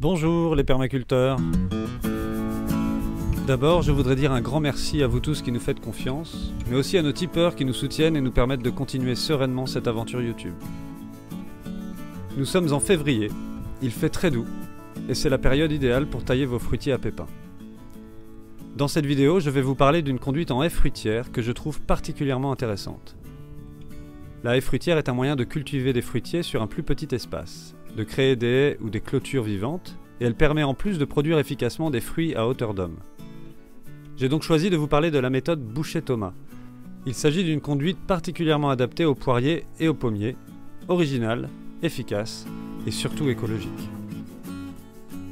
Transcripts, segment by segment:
Bonjour les permaculteurs. D'abord, je voudrais dire un grand merci à vous tous qui nous faites confiance, mais aussi à nos tipeurs qui nous soutiennent et nous permettent de continuer sereinement cette aventure YouTube. Nous sommes en février, il fait très doux, et c'est la période idéale pour tailler vos fruitiers à pépins. Dans cette vidéo, je vais vous parler d'une conduite en haie fruitière que je trouve particulièrement intéressante. La haie fruitière est un moyen de cultiver des fruitiers sur un plus petit espace, de créer des haies ou des clôtures vivantes, et elle permet en plus de produire efficacement des fruits à hauteur d'homme. J'ai donc choisi de vous parler de la méthode Boucher-Thomas. Il s'agit d'une conduite particulièrement adaptée aux poiriers et aux pommiers, originale, efficace et surtout écologique.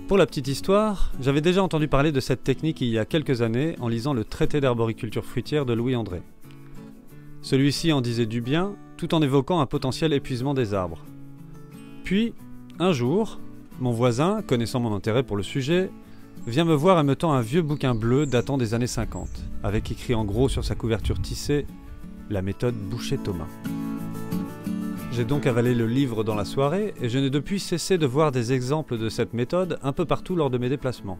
Pour la petite histoire, j'avais déjà entendu parler de cette technique il y a quelques années en lisant le traité d'arboriculture fruitière de Louis André. Celui-ci en disait du bien tout en évoquant un potentiel épuisement des arbres. Puis, un jour, mon voisin, connaissant mon intérêt pour le sujet, vient me voir et me tend un vieux bouquin bleu datant des années 50, avec écrit en gros sur sa couverture tissée La méthode Boucher-Thomas. J'ai donc avalé le livre dans la soirée et je n'ai depuis cessé de voir des exemples de cette méthode un peu partout lors de mes déplacements.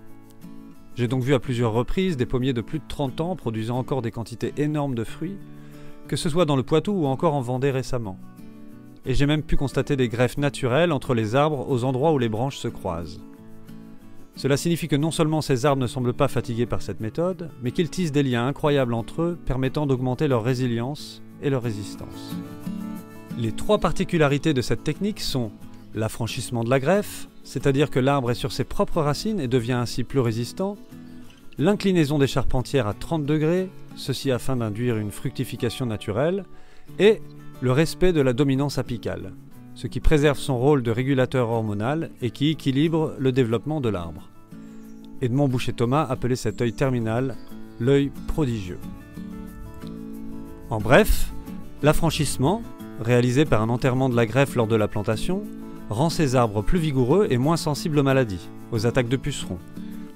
J'ai donc vu à plusieurs reprises des pommiers de plus de 30 ans produisant encore des quantités énormes de fruits, que ce soit dans le Poitou ou encore en Vendée récemment. Et j'ai même pu constater des greffes naturelles entre les arbres aux endroits où les branches se croisent. Cela signifie que non seulement ces arbres ne semblent pas fatigués par cette méthode, mais qu'ils tissent des liens incroyables entre eux permettant d'augmenter leur résilience et leur résistance. Les trois particularités de cette technique sont l'affranchissement de la greffe, c'est-à-dire que l'arbre est sur ses propres racines et devient ainsi plus résistant, l'inclinaison des charpentières à 30 degrés, ceci afin d'induire une fructification naturelle, et le respect de la dominance apicale, ce qui préserve son rôle de régulateur hormonal et qui équilibre le développement de l'arbre. Edmond Boucher-Thomas appelait cet œil terminal l'œil prodigieux. En bref, l'affranchissement, réalisé par un enterrement de la greffe lors de la plantation, rend ces arbres plus vigoureux et moins sensibles aux maladies, aux attaques de pucerons,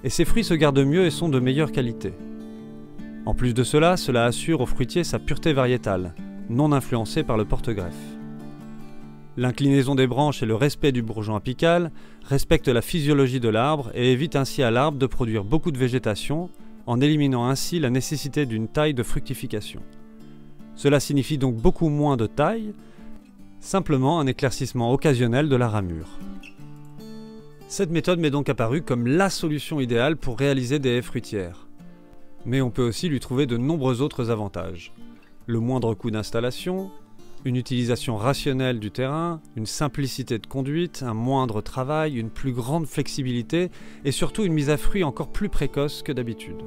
et ses fruits se gardent mieux et sont de meilleure qualité. En plus de cela, cela assure au fruitier sa pureté variétale, non influencée par le porte-greffe. L'inclinaison des branches et le respect du bourgeon apical respectent la physiologie de l'arbre et évitent ainsi à l'arbre de produire beaucoup de végétation, en éliminant ainsi la nécessité d'une taille de fructification. Cela signifie donc beaucoup moins de taille, simplement un éclaircissement occasionnel de la ramure. Cette méthode m'est donc apparue comme la solution idéale pour réaliser des haies fruitières. Mais on peut aussi lui trouver de nombreux autres avantages. Le moindre coût d'installation, une utilisation rationnelle du terrain, une simplicité de conduite, un moindre travail, une plus grande flexibilité et surtout une mise à fruit encore plus précoce que d'habitude.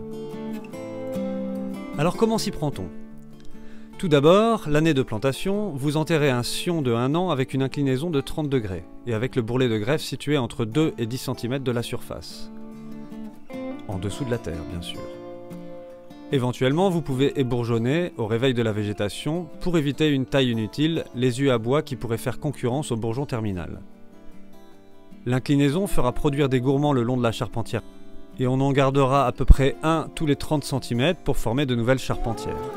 Alors comment s'y prend-on? Tout d'abord, l'année de plantation, vous enterrez un sion de 1 an avec une inclinaison de 30 degrés et avec le bourrelet de greffe situé entre 2 et 10 cm de la surface. En dessous de la terre, bien sûr. Éventuellement, vous pouvez ébourgeonner au réveil de la végétation pour éviter une taille inutile, les yeux à bois qui pourraient faire concurrence au bourgeon terminal. L'inclinaison fera produire des gourmands le long de la charpentière et on en gardera à peu près 1 tous les 30 cm pour former de nouvelles charpentières.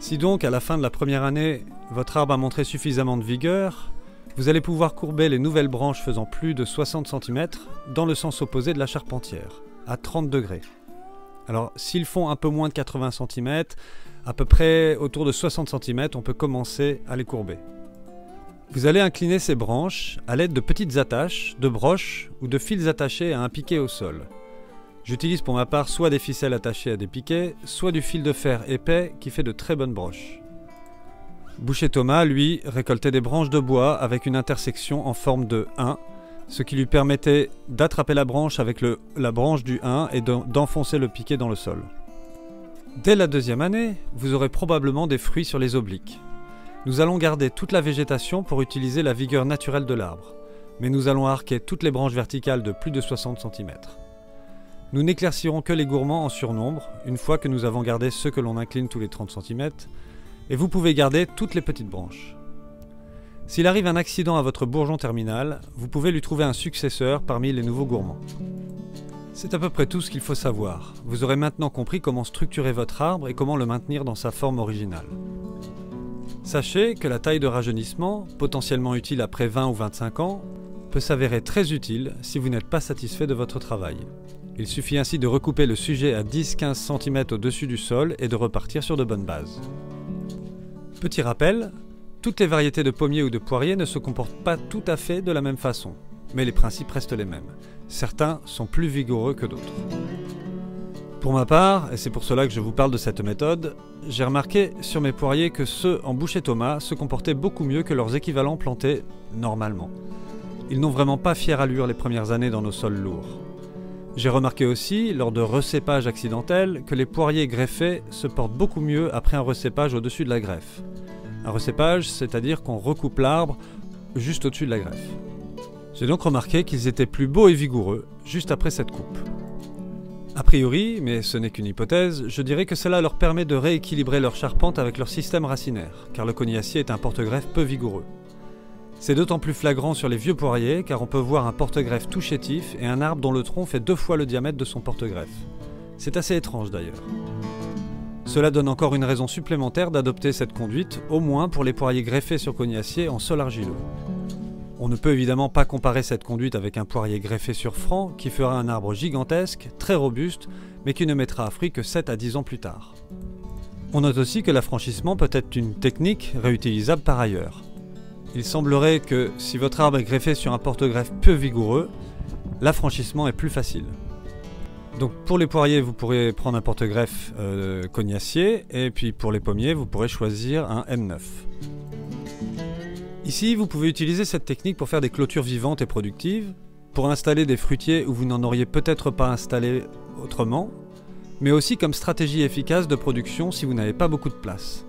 Si donc à la fin de la première année, votre arbre a montré suffisamment de vigueur, vous allez pouvoir courber les nouvelles branches faisant plus de 60 cm dans le sens opposé de la charpentière, à 30 degrés. Alors s'ils font un peu moins de 80 cm, à peu près autour de 60 cm, on peut commencer à les courber. Vous allez incliner ces branches à l'aide de petites attaches, de broches ou de fils attachés à un piquet au sol. J'utilise pour ma part soit des ficelles attachées à des piquets, soit du fil de fer épais qui fait de très bonnes broches. Boucher Thomas, lui, récoltait des branches de bois avec une intersection en forme de 1, ce qui lui permettait d'attraper la branche avec la branche du 1 et d'enfoncer le piquet dans le sol. Dès la deuxième année, vous aurez probablement des fruits sur les obliques. Nous allons garder toute la végétation pour utiliser la vigueur naturelle de l'arbre, mais nous allons arquer toutes les branches verticales de plus de 60 cm. Nous n'éclaircirons que les gourmands en surnombre, une fois que nous avons gardé ceux que l'on incline tous les 30 cm, et vous pouvez garder toutes les petites branches. S'il arrive un accident à votre bourgeon terminal, vous pouvez lui trouver un successeur parmi les nouveaux gourmands. C'est à peu près tout ce qu'il faut savoir. Vous aurez maintenant compris comment structurer votre arbre et comment le maintenir dans sa forme originale. Sachez que la taille de rajeunissement, potentiellement utile après 20 ou 25 ans, peut s'avérer très utile si vous n'êtes pas satisfait de votre travail. Il suffit ainsi de recouper le sujet à 10-15 cm au-dessus du sol et de repartir sur de bonnes bases. Petit rappel, toutes les variétés de pommiers ou de poiriers ne se comportent pas tout à fait de la même façon, mais les principes restent les mêmes. Certains sont plus vigoureux que d'autres. Pour ma part, et c'est pour cela que je vous parle de cette méthode, j'ai remarqué sur mes poiriers que ceux en boucher Thomas se comportaient beaucoup mieux que leurs équivalents plantés normalement. Ils n'ont vraiment pas fière allure les premières années dans nos sols lourds. J'ai remarqué aussi, lors de recépage accidentel, que les poiriers greffés se portent beaucoup mieux après un recépage au-dessus de la greffe. Un recépage, c'est-à-dire qu'on recoupe l'arbre juste au-dessus de la greffe. J'ai donc remarqué qu'ils étaient plus beaux et vigoureux juste après cette coupe. A priori, mais ce n'est qu'une hypothèse, je dirais que cela leur permet de rééquilibrer leur charpente avec leur système racinaire, car le cognacier est un porte-greffe peu vigoureux. C'est d'autant plus flagrant sur les vieux poiriers, car on peut voir un porte-greffe tout chétif et un arbre dont le tronc fait deux fois le diamètre de son porte-greffe. C'est assez étrange d'ailleurs. Cela donne encore une raison supplémentaire d'adopter cette conduite, au moins pour les poiriers greffés sur cognacier en sol argileux. On ne peut évidemment pas comparer cette conduite avec un poirier greffé sur franc qui fera un arbre gigantesque, très robuste, mais qui ne mettra à fruit que 7 à 10 ans plus tard. On note aussi que l'affranchissement peut être une technique réutilisable par ailleurs. Il semblerait que si votre arbre est greffé sur un porte-greffe peu vigoureux, l'affranchissement est plus facile. Donc pour les poiriers, vous pourrez prendre un porte-greffe euh, cognacier, et puis pour les pommiers, vous pourrez choisir un M9. Ici, vous pouvez utiliser cette technique pour faire des clôtures vivantes et productives, pour installer des fruitiers où vous n'en auriez peut-être pas installé autrement, mais aussi comme stratégie efficace de production si vous n'avez pas beaucoup de place.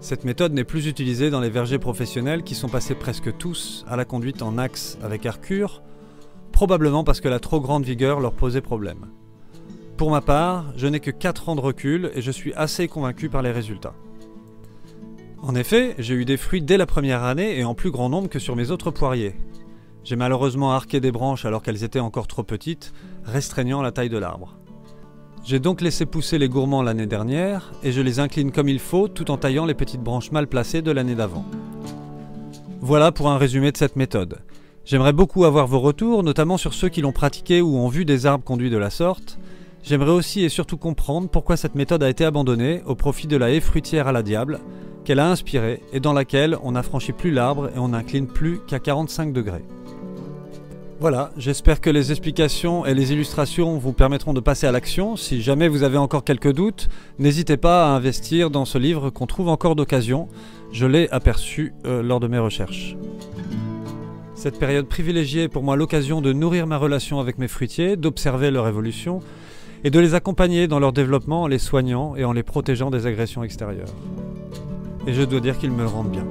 Cette méthode n'est plus utilisée dans les vergers professionnels qui sont passés presque tous à la conduite en axe avec Arcure, probablement parce que la trop grande vigueur leur posait problème. Pour ma part, je n'ai que 4 ans de recul et je suis assez convaincu par les résultats. En effet, j'ai eu des fruits dès la première année et en plus grand nombre que sur mes autres poiriers. J'ai malheureusement arqué des branches alors qu'elles étaient encore trop petites, restreignant la taille de l'arbre. J'ai donc laissé pousser les gourmands l'année dernière et je les incline comme il faut tout en taillant les petites branches mal placées de l'année d'avant. Voilà pour un résumé de cette méthode. J'aimerais beaucoup avoir vos retours, notamment sur ceux qui l'ont pratiqué ou ont vu des arbres conduits de la sorte. J'aimerais aussi et surtout comprendre pourquoi cette méthode a été abandonnée au profit de la haie fruitière à la diable, qu'elle a inspiré et dans laquelle on n'affranchit plus l'arbre et on n'incline plus qu'à 45 degrés. Voilà, j'espère que les explications et les illustrations vous permettront de passer à l'action. Si jamais vous avez encore quelques doutes, n'hésitez pas à investir dans ce livre qu'on trouve encore d'occasion. Je l'ai aperçu euh, lors de mes recherches. Cette période privilégiée est pour moi l'occasion de nourrir ma relation avec mes fruitiers, d'observer leur évolution et de les accompagner dans leur développement en les soignant et en les protégeant des agressions extérieures et je dois dire qu'ils me rendent bien.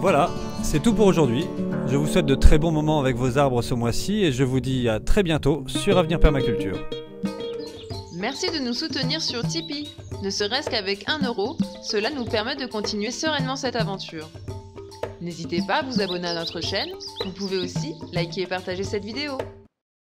Voilà, c'est tout pour aujourd'hui. Je vous souhaite de très bons moments avec vos arbres ce mois-ci et je vous dis à très bientôt sur Avenir Permaculture. Merci de nous soutenir sur Tipeee. Ne serait-ce qu'avec 1 euro, cela nous permet de continuer sereinement cette aventure. N'hésitez pas à vous abonner à notre chaîne, vous pouvez aussi liker et partager cette vidéo.